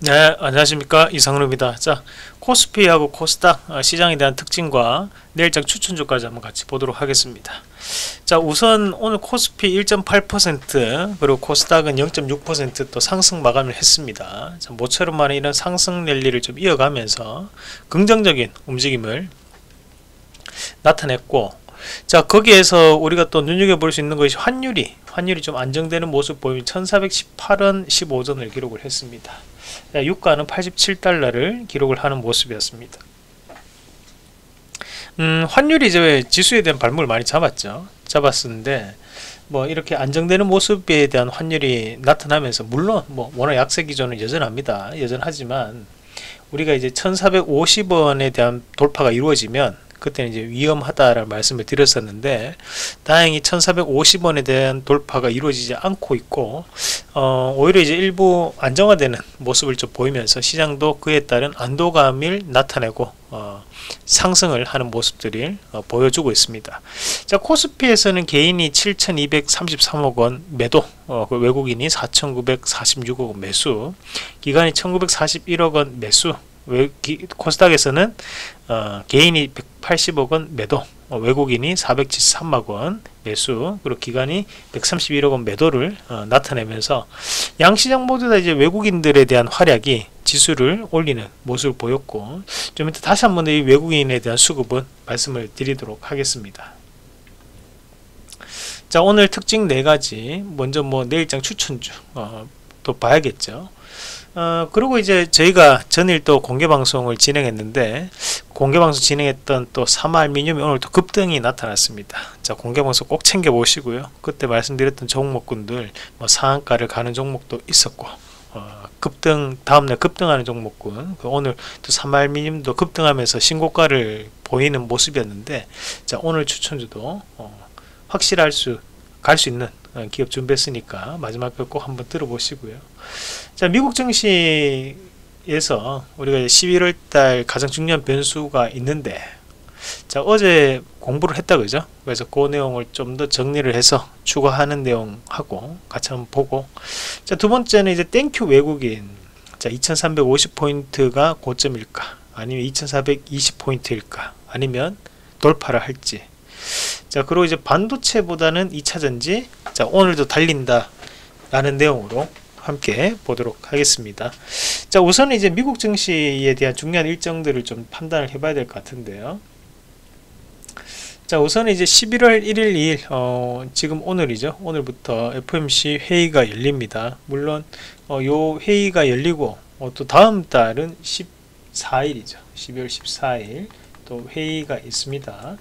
네, 안녕하십니까 이상루입니다. 자, 코스피하고 코스닥 어, 시장에 대한 특징과 내일장 추천주까지 한번 같이 보도록 하겠습니다. 자, 우선 오늘 코스피 1.8% 그리고 코스닥은 0.6%또 상승 마감을 했습니다. 자, 모처럼 만에 이런 상승 랠리를 좀 이어가면서 긍정적인 움직임을 나타냈고 자 거기에서 우리가 또 눈여겨볼 수 있는 것이 환율이 환율이 좀 안정되는 모습 보이면 1418원 15전을 기록을 했습니다 유가는 87달러를 기록을 하는 모습이었습니다. 음, 환율이 이제 지수에 대한 발목을 많이 잡았죠. 잡았었는데 뭐 이렇게 안정되는 모습에 대한 환율이 나타나면서 물론 뭐 워낙 약세 기조는 여전합니다. 여전하지만 우리가 이제 1450원에 대한 돌파가 이루어지면 그때는 이제 위험하다라는 말씀을 드렸었는데 다행히 1450원에 대한 돌파가 이루어지지 않고 있고 어, 오히려 이제 일부 안정화되는 모습을 좀 보이면서 시장도 그에 따른 안도감을 나타내고 어, 상승을 하는 모습들을 어, 보여주고 있습니다. 자 코스피에서는 개인이 7,233억 원 매도, 어, 그 외국인이 4,946억 원 매수, 기관이 1,941억 원 매수, 외, 기, 코스닥에서는 어, 개인이 180억 원 매도, 어, 외국인이 473억 원 매수, 그리고 기관이 131억 원 매도를 어, 나타내면서 양시장 모두 다 이제 외국인들에 대한 활약이 지수를 올리는 모습을 보였고 좀 이따 다시 한번 이 외국인에 대한 수급은 말씀을 드리도록 하겠습니다. 자 오늘 특징 네 가지 먼저 뭐 내일장 추천주 어, 또 봐야겠죠. 어, 그리고 이제 저희가 전일 또 공개방송을 진행했는데 공개방송 진행했던 또 사마알미늄이 오늘 또 급등이 나타났습니다. 자 공개방송 꼭 챙겨 보시고요. 그때 말씀드렸던 종목군들 뭐 상한가를 가는 종목도 있었고 어, 급등 다음날 급등하는 종목군 그 오늘 또 사마알미늄도 급등하면서 신고가를 보이는 모습이었는데 자 오늘 추천주도 어, 확실할 수 갈 수 있는 어, 기업 준비했으니까 마지막 꼭 한번 들어보시고요. 자, 미국 증시에서 우리가 11월 달 가장 중요한 변수가 있는데 자, 어제 공부를 했다 그죠? 그래서 그 내용을 좀 더 정리를 해서 추가하는 내용하고 같이 한번 보고 자, 두 번째는 이제 thank you 외국인 자, 2350포인트가 고점일까? 아니면 2420포인트일까? 아니면 돌파를 할지 자 그리고 이제 반도체보다는 2차전지 자 오늘도 달린다 라는 내용으로 함께 보도록 하겠습니다. 자, 우선 이제 미국 증시에 대한 중요한 일정들을 좀 판단을 해봐야 될 것 같은데요. 자, 우선 이제 11월 1일, 2일, 어, 지금 오늘이죠. 오늘부터 FOMC 회의가 열립니다. 물론, 어, 요 회의가 열리고, 어, 또 다음 달은 14일이죠. 12월 14일. 또 회의가 있습니다.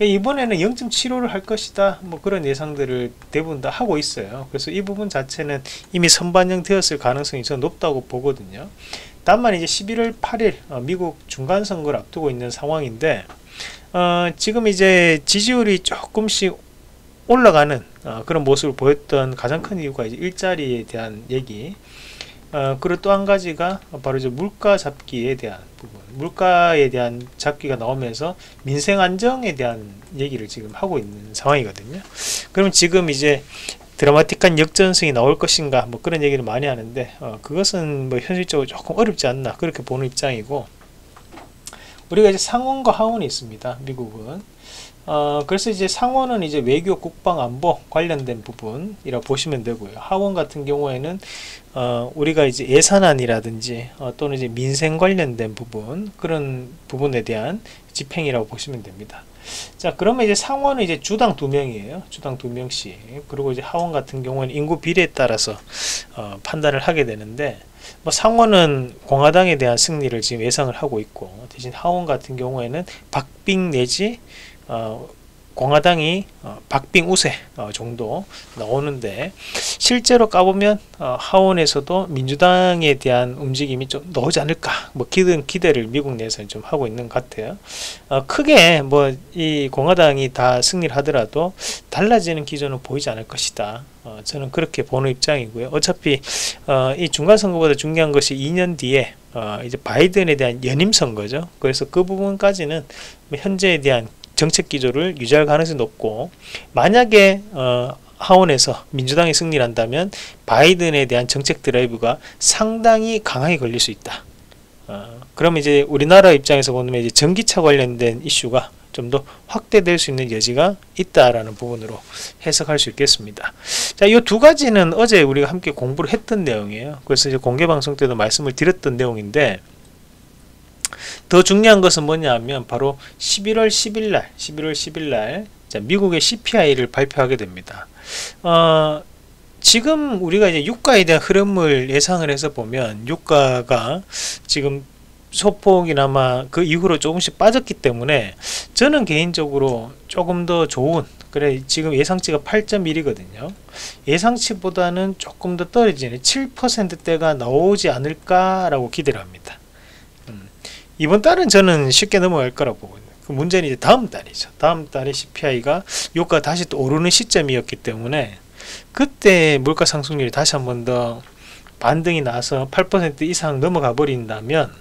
이번에는 0.75를 할 것이다. 뭐 그런 예상들을 대부분 다 하고 있어요. 그래서 이 부분 자체는 이미 선반영 되었을 가능성이 저 높다고 보거든요. 다만 이제 11월 8일 어, 미국 중간 선거를 앞두고 있는 상황인데 어, 지금 이제 지지율이 조금씩 올라가는 어, 그런 모습을 보였던 가장 큰 이유가 이제 일자리에 대한 얘기 어, 그리고 또 한 가지가 바로 이제 물가 잡기에 대한 부분. 물가에 대한 잡기가 나오면서 민생 안정에 대한 얘기를 지금 하고 있는 상황이거든요. 그럼 지금 이제 드라마틱한 역전승이 나올 것인가 뭐 그런 얘기를 많이 하는데 어, 그것은 뭐 현실적으로 조금 어렵지 않나 그렇게 보는 입장이고 우리가 이제 상원과 하원이 있습니다. 미국은 어, 그래서 이제 상원은 이제 외교, 국방, 안보 관련된 부분이라 보시면 되고요. 하원 같은 경우에는 어, 우리가 이제 예산안이라든지 어, 또는 이제 민생 관련된 부분 그런 부분에 대한 집행이라고 보시면 됩니다. 자, 그러면 이제 상원은 이제 주당 두 명이에요. 주당 두 명씩. 그리고 이제 하원 같은 경우에는 인구 비례에 따라서 어, 판단을 하게 되는데 뭐 상원은 공화당에 대한 승리를 지금 예상을 하고 있고 대신 하원 같은 경우에는 박빙 내지 어, 공화당이 어, 박빙 우세 어, 정도 나오는데 실제로 까보면 어, 하원에서도 민주당에 대한 움직임이 좀 나오지 않을까 뭐 기대, 기대를 미국 내에서는 좀 하고 있는 것 같아요. 어, 크게 뭐 이 공화당이 다 승리를 하더라도 달라지는 기조는 보이지 않을 것이다. 어, 저는 그렇게 보는 입장이고요. 어차피 어, 이 중간선거보다 중요한 것이 2년 뒤에 이제 바이든에 대한 연임 선거죠. 그래서 그 부분까지는 뭐 현재에 대한 정책 기조를 유지할 가능성이 높고 만약에 어, 하원에서 민주당이 승리한다면 바이든에 대한 정책 드라이브가 상당히 강하게 걸릴 수 있다. 어, 그럼 이제 우리나라 입장에서 보면 이제 전기차 관련된 이슈가 좀 더 확대될 수 있는 여지가 있다라는 부분으로 해석할 수 있겠습니다. 자, 이 두 가지는 어제 우리가 함께 공부를 했던 내용이에요. 그래서 이제 공개 방송 때도 말씀을 드렸던 내용인데 더 중요한 것은 뭐냐면 바로 11월 10일 날, 11월 10일 날 자, 미국의 CPI를 발표하게 됩니다. 어, 지금 우리가 이제 유가에 대한 흐름을 예상을 해서 보면 유가가 지금 소폭이나마 그 이후로 조금씩 빠졌기 때문에 저는 개인적으로 조금 더 좋은 그래 지금 예상치가 8.1이거든요. 예상치보다는 조금 더 떨어지는 7%대가 나오지 않을까 라고 기대를 합니다. 음, 이번 달은 저는 쉽게 넘어갈 거라고 보거든요 그 문제는 이제 다음 달이죠 다음 달에 CPI가 유가 다시 또 오르는 시점이었기 때문에 그때 물가 상승률이 다시 한 번 더 반등이 나서 8% 이상 넘어가 버린다면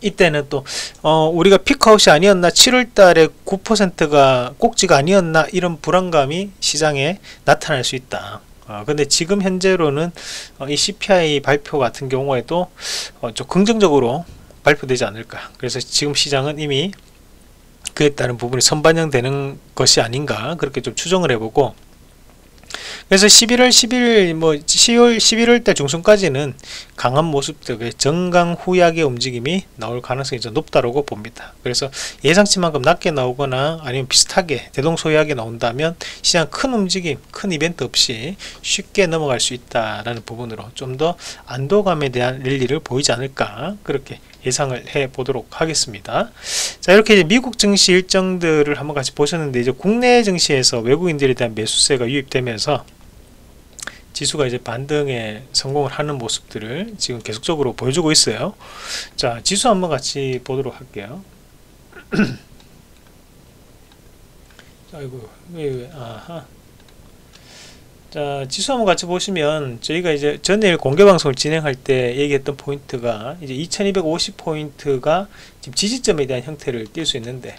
이때는 또 어, 우리가 피크아웃이 아니었나 7월 달에 9%가 꼭지가 아니었나 이런 불안감이 시장에 나타날 수 있다. 어, 근데 지금 현재로는 어, 이 CPI 발표 같은 경우에도 어, 좀 긍정적으로 발표되지 않을까. 그래서 지금 시장은 이미 그에 따른 부분이 선반영되는 것이 아닌가 그렇게 좀 추정을 해보고 그래서 11월 10일 뭐 10월 11월 달 중순까지는 강한 모습들의 정강 후약의 움직임이 나올 가능성이 좀 높다고 봅니다. 그래서 예상치만큼 낮게 나오거나 아니면 비슷하게 대동소이하게 나온다면 시장 큰 움직임, 큰 이벤트 없이 쉽게 넘어갈 수 있다라는 부분으로 좀 더 안도감에 대한 랠리를 보이지 않을까 그렇게 예상을 해 보도록 하겠습니다. 자 이렇게 미국 증시 일정들을 한번 같이 보셨는데 이제 국내 증시에서 외국인들에 대한 매수세가 유입되면서 지수가 이제 반등에 성공을 하는 모습들을 지금 계속적으로 보여주고 있어요. 자 지수 한번 같이 보도록 할게요. 아이고 왜, 왜 아하 자, 지수 한번 같이 보시면 저희가 이제 전일 공개 방송을 진행할 때 얘기했던 포인트가 이제 2250 포인트가 지금 지지점에 대한 형태를 띌 수 있는데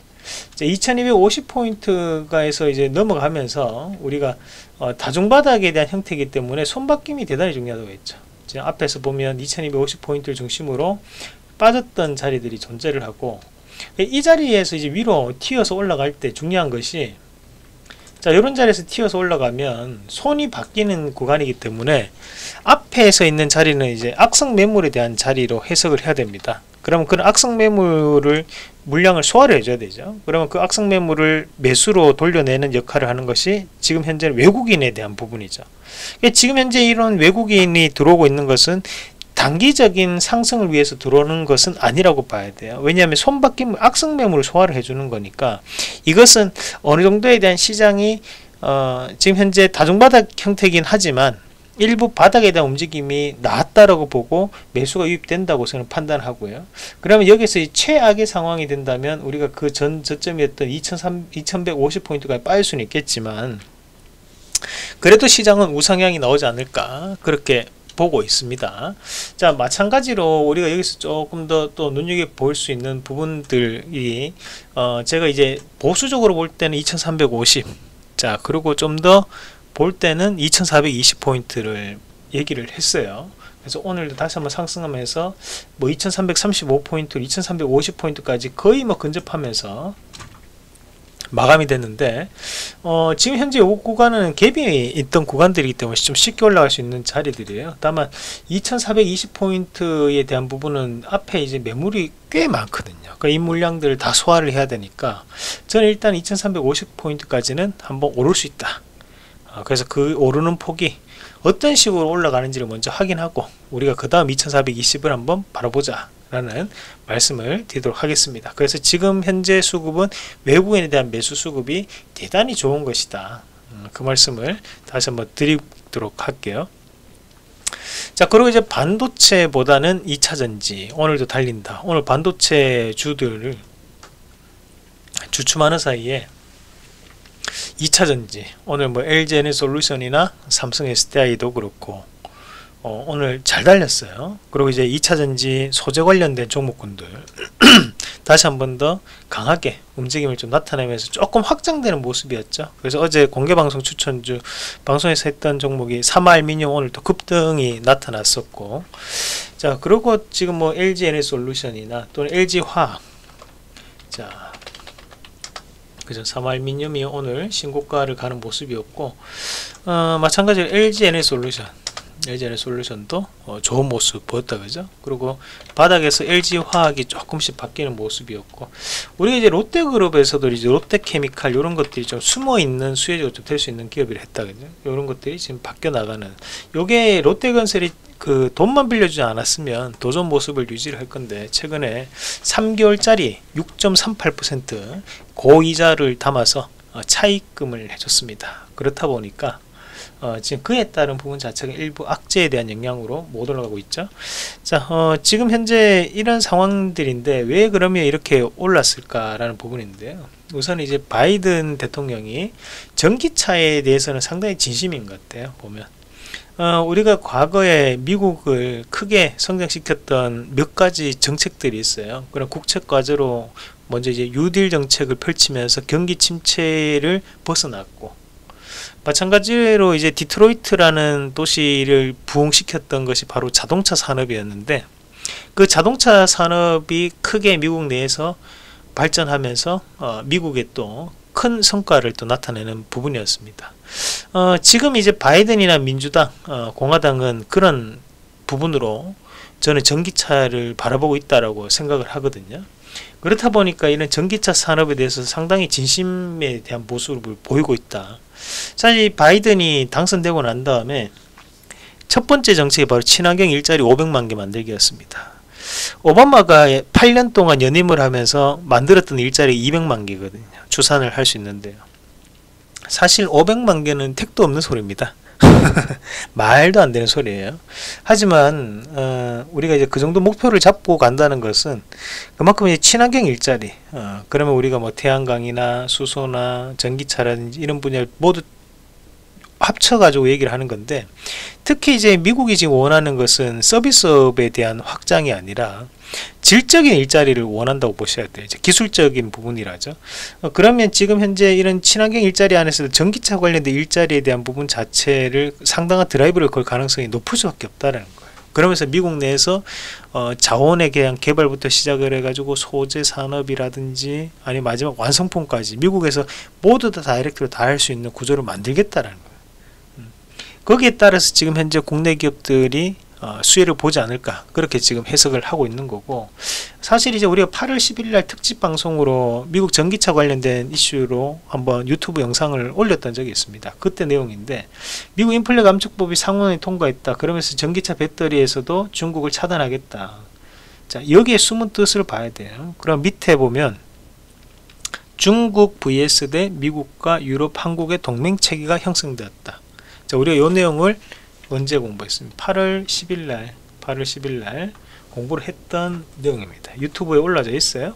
2250 포인트가에서 이제 넘어가면서 우리가 어, 다중바닥에 대한 형태이기 때문에 손바뀜이 대단히 중요하다고 했죠. 지금 앞에서 보면 2250 포인트를 중심으로 빠졌던 자리들이 존재를 하고 이 자리에서 이제 위로 튀어서 올라갈 때 중요한 것이 자 이런 자리에서 튀어서 올라가면 손이 바뀌는 구간이기 때문에 앞에 서 있는 자리는 이제 악성 매물에 대한 자리로 해석을 해야 됩니다. 그러면 그런 악성 매물을 물량을 소화를 해줘야 되죠. 그러면 그 악성 매물을 매수로 돌려내는 역할을 하는 것이 지금 현재 외국인에 대한 부분이죠. 지금 현재 이런 외국인이 들어오고 있는 것은 단기적인 상승을 위해서 들어오는 것은 아니라고 봐야 돼요. 왜냐하면 손바뀜 악성 매물을 소화를 해주는 거니까 이것은 어느 정도에 대한 시장이 어, 지금 현재 다중바닥 형태이긴 하지만 일부 바닥에 대한 움직임이 나왔다라고 보고 매수가 유입된다고 저는 판단하고요. 그러면 여기서 최악의 상황이 된다면 우리가 그 전 저점이었던 2150포인트가 빠질 수는 있겠지만 그래도 시장은 우상향이 나오지 않을까 그렇게 보고 있습니다. 자 마찬가지로 우리가 여기서 조금 더 또 눈여겨 볼 수 있는 부분들이 어 제가 이제 보수적으로 볼 때는 2350 자 그리고 좀 더 볼 때는 2420포인트를 얘기를 했어요. 그래서 오늘도 다시 한번 상승하면서 뭐 2335포인트, 2350포인트까지 거의 뭐 근접하면서 마감이 됐는데 어, 지금 현재 이 구간은 갭이 있던 구간들이기 때문에 좀 쉽게 올라갈 수 있는 자리들이에요. 다만 2420포인트에 대한 부분은 앞에 이제 매물이 꽤 많거든요. 그러니까 이 물량들을 다 소화를 해야 되니까 저는 일단 2350포인트까지는 한번 오를 수 있다. 어, 그래서 그 오르는 폭이 어떤 식으로 올라가는지를 먼저 확인하고 우리가 그 다음 2420을 한번 바라보자 라는 말씀을 드리도록 하겠습니다. 그래서 지금 현재 수급은 외국인에 대한 매수 수급이 대단히 좋은 것이다. 음, 그 말씀을 다시 한번 드리도록 할게요. 자 그리고 이제 반도체보다는 2차전지 오늘도 달린다. 오늘 반도체 주들을 주춤하는 사이에 2차전지 오늘 뭐 LG 에너솔루션이나 삼성 SDI도 그렇고 어, 오늘 잘 달렸어요. 그리고 이제 2차전지 소재 관련된 종목군들 다시 한 번 더 강하게 움직임을 좀 나타내면서 조금 확장되는 모습이었죠. 그래서 어제 공개 방송 추천주 방송에서 했던 종목이 삼알미늄 오늘 또 급등이 나타났었고 자 그리고 지금 뭐 LG 에너솔루션이나 또는 LG 화학 자 그죠 삼알미늄이 오늘 신고가를 가는 모습이었고 어, 마찬가지로 LG 에너솔루션 LG 솔루션도 어, 좋은 모습 보였다 그죠? 그리고 바닥에서 LG 화학이 조금씩 바뀌는 모습이었고 우리가 이제 롯데그룹에서도 이제 롯데케미칼 이런 것들이 좀 숨어 있는 수혜주가 좀 될 수 있는 기업이라 했다 그죠 이런 것들이 지금 바뀌어 나가는. 요게 롯데건설이 그 돈만 빌려주지 않았으면 도전 모습을 유지를 할 건데 최근에 3개월짜리 6.38% 고이자를 담아서 어, 차익금을 해줬습니다. 그렇다 보니까 어, 지금 그에 따른 부분 자체가 일부 악재에 대한 영향으로 못 올라가고 있죠. 자, 어, 지금 현재 이런 상황들인데 왜 그러면 이렇게 올랐을까라는 부분인데요. 우선 이제 바이든 대통령이 전기차에 대해서는 상당히 진심인 것 같아요. 보면. 어, 우리가 과거에 미국을 크게 성장시켰던 몇 가지 정책들이 있어요. 그런 국책 과제로 먼저 이제 뉴딜 정책을 펼치면서 경기 침체를 벗어났고 마찬가지로 이제 디트로이트라는 도시를 부흥시켰던 것이 바로 자동차 산업이었는데 그 자동차 산업이 크게 미국 내에서 발전하면서 어, 미국에 또큰 성과를 또 나타내는 부분이었습니다. 어, 지금 이제 바이든이나 민주당, 어, 공화당은 그런 부분으로 저는 전기차를 바라보고 있다라고 생각을 하거든요. 그렇다 보니까 이런 전기차 산업에 대해서 상당히 진심에 대한 모습을 보이고 있다. 사실 바이든이 당선되고 난 다음에 첫 번째 정책이 바로 친환경 일자리 500만 개 만들기였습니다. 오바마가 8년 동안 연임을 하면서 만들었던 일자리 200만 개거든요. 추산을 할 수 있는데요. 사실 500만 개는 택도 없는 소리입니다. 말도 안 되는 소리예요. 하지만 어, 우리가 이제 그 정도 목표를 잡고 간다는 것은 그만큼 이제 친환경 일자리. 어, 그러면 우리가 뭐 태양광이나 수소나 전기차라든지 이런 분야를 모두 합쳐가지고 얘기를 하는 건데 특히 이제 미국이 지금 원하는 것은 서비스업에 대한 확장이 아니라 질적인 일자리를 원한다고 보셔야 돼요. 기술적인 부분이라죠. 어, 그러면 지금 현재 이런 친환경 일자리 안에서도 전기차 관련된 일자리에 대한 부분 자체를 상당한 드라이브를 걸 가능성이 높을 수밖에 없다는 거예요. 그러면서 미국 내에서 어, 자원에 대한 개발부터 시작을 해가지고 소재 산업이라든지 아니 마지막 완성품까지 미국에서 모두 다 다이렉트로 다 할 수 있는 구조를 만들겠다라는 거예요. 음. 거기에 따라서 지금 현재 국내 기업들이 어, 수혜를 보지 않을까. 그렇게 지금 해석을 하고 있는 거고. 사실 이제 우리가 8월 10일 날 특집 방송으로 미국 전기차 관련된 이슈로 한번 유튜브 영상을 올렸던 적이 있습니다. 그때 내용인데 미국 인플레 감축법이 상원에 통과했다. 그러면서 전기차 배터리에서도 중국을 차단하겠다. 자 여기에 숨은 뜻을 봐야 돼요. 그럼 밑에 보면 중국 vs 대 미국과 유럽 한국의 동맹 체계가 형성되었다. 자 우리가 이 내용을 언제 공부했습니다. 8월 10일 날 8월 10일 날 공부를 했던 내용입니다. 유튜브에 올라져 있어요.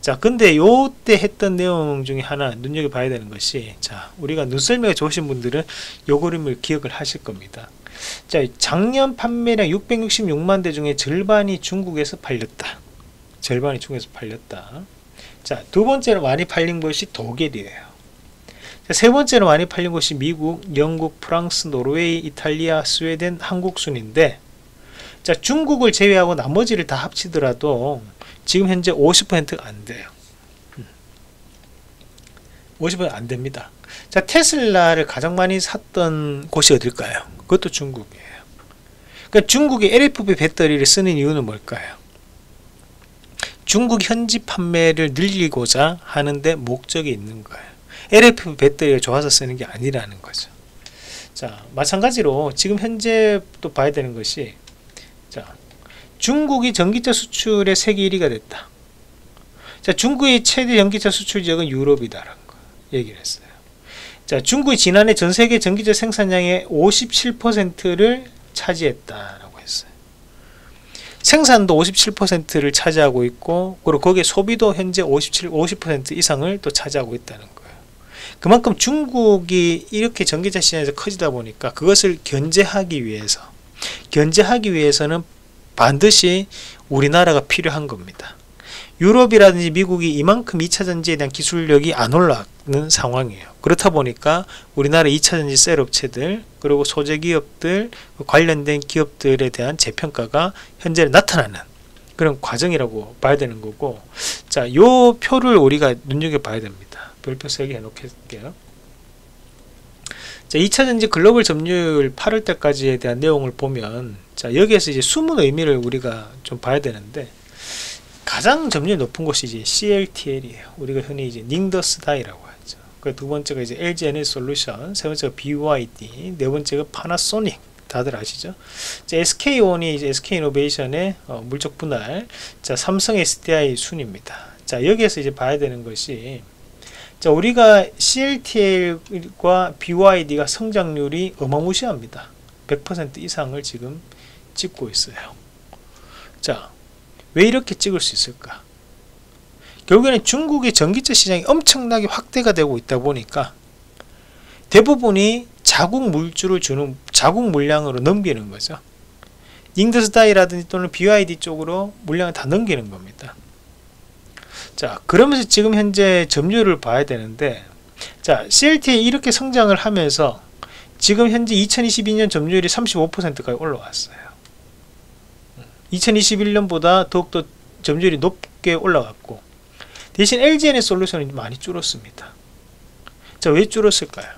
자, 근데 요때 했던 내용 중에 하나 눈여겨봐야 되는 것이 자, 우리가 눈썰미가 좋으신 분들은 요 그림을 기억을 하실 겁니다. 자, 작년 판매량 666만 대 중에 절반이 중국에서 팔렸다. 절반이 중국에서 팔렸다. 자, 두 번째로 많이 팔린 것이 독일이에요. 세 번째로 많이 팔린 곳이 미국, 영국, 프랑스, 노르웨이, 이탈리아, 스웨덴, 한국 순인데 자 중국을 제외하고 나머지를 다 합치더라도 지금 현재 50%안 돼요. 50%안 됩니다. 자 테슬라를 가장 많이 샀던 곳이 어딜까요? 그것도 중국이에요. 그러니까 중국이 LFP 배터리를 쓰는 이유는 뭘까요? 중국 현지 판매를 늘리고자 하는데 목적이 있는 거예요. LFP 배터리가 좋아서 쓰는 게 아니라는 거죠. 자, 마찬가지로 지금 현재 또 봐야 되는 것이 자, 중국이 전기차 수출의 세계 1위가 됐다. 자, 중국의 최대 전기차 수출 지역은 유럽이다라는 거 얘기를 했어요. 자, 중국이 지난해 전 세계 전기차 생산량의 57%를 차지했다라고 했어요. 생산도 57%를 차지하고 있고, 그리고 거기에 소비도 현재 57, 50% 이상을 또 차지하고 있다는 거. 그만큼 중국이 이렇게 전기차 시장에서 커지다 보니까 그것을 견제하기 위해서 견제하기 위해서는 반드시 우리나라가 필요한 겁니다. 유럽이라든지 미국이 이만큼 2차 전지에 대한 기술력이 안 올라가는 상황이에요. 그렇다 보니까 우리나라 2차 전지 셀 업체들 그리고 소재 기업들 관련된 기업들에 대한 재평가가 현재 나타나는 그런 과정이라고 봐야 되는 거고 자, 요 표를 우리가 눈여겨 봐야 됩니다. 별표 3개 해 놓을게요. 자, 2차 전지 글로벌 점유율 8월 때까지에 대한 내용을 보면 자, 여기에서 이제 숨은 의미를 우리가 좀 봐야 되는데 가장 점유율 높은 곳이 이제 CLTL이에요. 우리가 흔히 이제 닝더스다이라고 하죠. 그 두 번째가 이제 LG 에너지 솔루션, 세 번째가 BYD, 네 번째가 파나소닉. 다들 아시죠? SK온이 이제 SK이노베이션의 어, 물적 분할, 자 삼성 SDI 순입니다. 자 여기에서 이제 봐야 되는 것이 자, 우리가 CLTL과 BYD가 성장률이 어마무시합니다. 100% 이상을 지금 찍고 있어요. 자, 왜 이렇게 찍을 수 있을까? 결국에는 중국의 전기차 시장이 엄청나게 확대가 되고 있다 보니까 대부분이 자국 물주를 주는 자국 물량으로 넘기는 거죠. 잉드스다이라든지 또는 BYD 쪽으로 물량을 다 넘기는 겁니다. 자 그러면서 지금 현재 점유율을 봐야 되는데 자 CLT에 이렇게 성장을 하면서 지금 현재 2022년 점유율이 35%까지 올라왔어요. 2021년보다 더욱더 점유율이 높게 올라갔고 대신 LGN의 솔루션이 많이 줄었습니다. 자 왜 줄었을까요?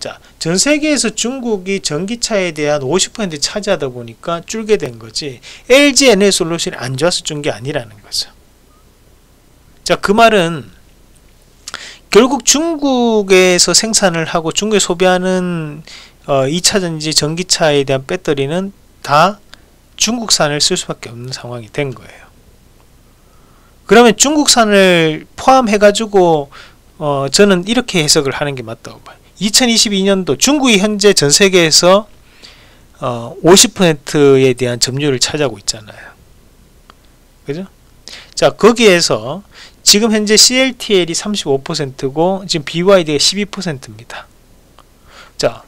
자, 전 세계에서 중국이 전기차에 대한 50% 차지하다 보니까 줄게 된 거지 LG 에너 솔루션이 안 좋아서 준 게 아니라는 거죠. 자, 그 말은 결국 중국에서 생산을 하고 중국에 소비하는 어, 2차 전지 전기차에 대한 배터리는 다 중국산을 쓸 수밖에 없는 상황이 된 거예요. 그러면 중국산을 포함해 가지고 어, 저는 이렇게 해석을 하는 게 맞다고 봐요. 2022년도 중국이 현재 전 세계에서 어, 50%에 대한 점유율을 차지하고 있잖아요. 그죠? 자, 거기에서 지금 현재 CLTL이 35%고 지금 BYD가 12%입니다. 자,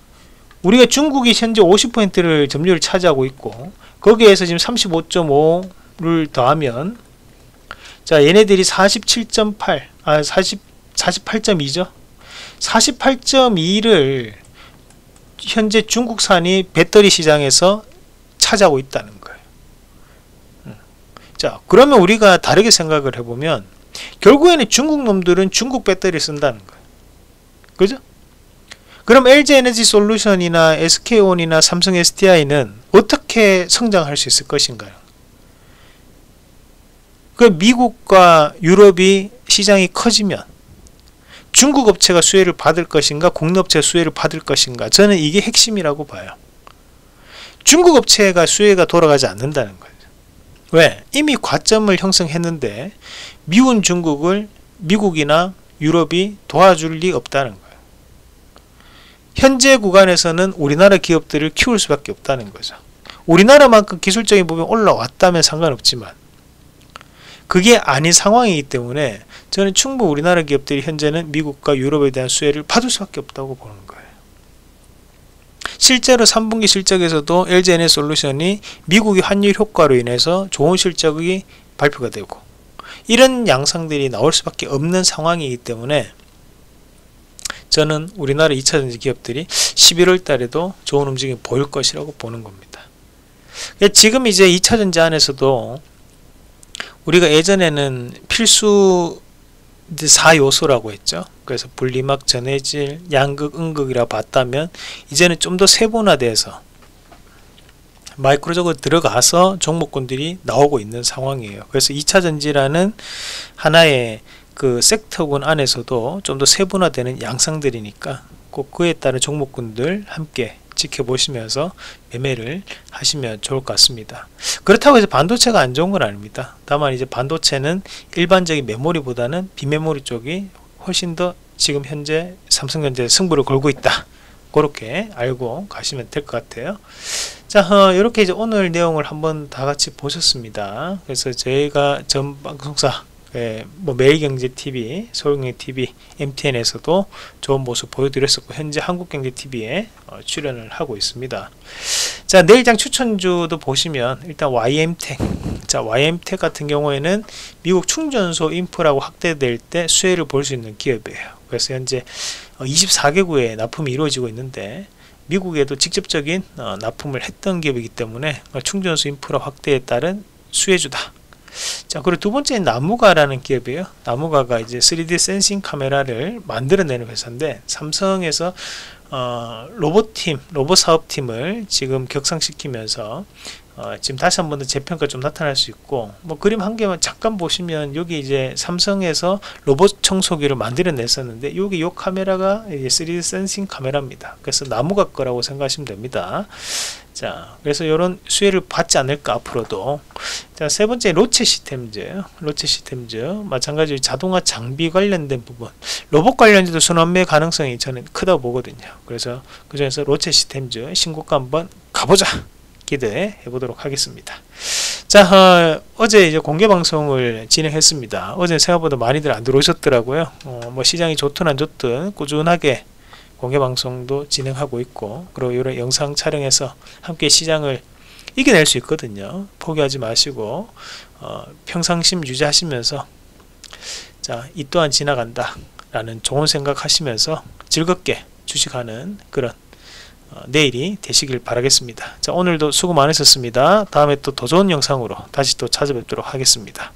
우리가 중국이 현재 50%를 점유율 차지하고 있고 거기에서 지금 35.5를 더하면 자, 얘네들이 47.8, 아, 40, 48.2죠. 48.2를 현재 중국산이 배터리 시장에서 차지하고 있다는 거예요. 음. 자, 그러면 우리가 다르게 생각을 해보면 결국에는 중국 놈들은 중국 배터리 쓴다는 거예요. 그죠? 그럼 LG 에너지 솔루션이나 SK온이나 삼성 SDI는 어떻게 성장할 수 있을 것인가요? 그 미국과 유럽이 시장이 커지면 중국 업체가 수혜를 받을 것인가 국내 업체가 수혜를 받을 것인가 저는 이게 핵심이라고 봐요. 중국 업체가 수혜가 돌아가지 않는다는 거예요. 왜? 이미 과점을 형성했는데 미운 중국을 미국이나 유럽이 도와줄 리 없다는 거예요. 현재 구간에서는 우리나라 기업들을 키울 수밖에 없다는 거죠. 우리나라만큼 기술적인 부분이 올라왔다면 상관없지만 그게 아닌 상황이기 때문에 저는 충분히 우리나라 기업들이 현재는 미국과 유럽에 대한 수혜를 받을 수밖에 없다고 보는 거예요. 실제로 3분기 실적에서도 LGN의 솔루션이 미국의 환율 효과로 인해서 좋은 실적이 발표가 되고 이런 양상들이 나올 수밖에 없는 상황이기 때문에 저는 우리나라 2차전지 기업들이 11월 달에도 좋은 움직임이 보일 것이라고 보는 겁니다. 지금 이제 2차전지 안에서도 우리가 예전에는 필수 4요소라고 했죠. 그래서 분리막, 전해질, 양극, 음극이라 봤다면 이제는 좀 더 세분화돼서 마이크로적으로 들어가서 종목군들이 나오고 있는 상황이에요. 그래서 2차 전지라는 하나의 그 섹터군 안에서도 좀 더 세분화되는 양상들이니까 꼭 그에 따른 종목군들 함께 지켜보시면서 매매를 하시면 좋을 것 같습니다. 그렇다고 해서 반도체가 안 좋은 건 아닙니다. 다만 이제 반도체는 일반적인 메모리보다는 비메모리 쪽이 훨씬 더 지금 현재 삼성전자 승부를 걸고 있다. 그렇게 알고 가시면 될 것 같아요. 자, 어, 이렇게 이제 오늘 내용을 한번 다 같이 보셨습니다. 그래서 저희가 전 방송사 예, 뭐 매일경제TV, 서울경제TV, MTN에서도 좋은 모습 보여드렸었고 현재 한국경제TV에 어, 출연을 하고 있습니다. 자 내일장 추천주도 보시면 일단 YM텍 자 YM텍 같은 경우에는 미국 충전소 인프라고 확대될 때 수혜를 볼 수 있는 기업이에요. 그래서 현재 24개국에 납품이 이루어지고 있는데 미국에도 직접적인 어, 납품을 했던 기업이기 때문에 충전소 인프라 확대에 따른 수혜주다. 자 그리고 두 번째는 나무가라는 기업이에요. 나무가가 이제 3D 센싱 카메라를 만들어내는 회사인데 삼성에서 어, 로봇팀, 로봇 사업팀을 지금 격상시키면서 어, 지금 다시 한 번 더 재평가 좀 나타날 수 있고 뭐 그림 한 개만 잠깐 보시면 여기 이제 삼성에서 로봇 청소기를 만들어냈었는데 여기 요 카메라가 이제 3D 센싱 카메라입니다. 그래서 나무가 거라고 생각하시면 됩니다. 자, 그래서 이런 수혜를 받지 않을까 앞으로도. 자, 세 번째 로체 시스템즈. 로체 시스템즈 마찬가지로 자동화 장비 관련된 부분. 로봇 관련주도 순환매 가능성이 저는 크다고 보거든요. 그래서 그 중에서 로체 시스템즈 신고가 한번 가보자. 기대해 보도록 하겠습니다. 자, 어, 제 이제 공개 방송을 진행했습니다. 어제 생각보다 많이들 안 들어오셨더라고요. 어, 뭐 시장이 좋든 안 좋든 꾸준하게 공개 방송도 진행하고 있고 그리고 이런 영상 촬영해서 함께 시장을 이겨낼 수 있거든요. 포기하지 마시고 어, 평상심 유지하시면서 자, 이 또한 지나간다 라는 좋은 생각 하시면서 즐겁게 주식하는 그런 어, 내일이 되시길 바라겠습니다. 자, 오늘도 수고 많으셨습니다. 다음에 또 더 좋은 영상으로 다시 또 찾아뵙도록 하겠습니다.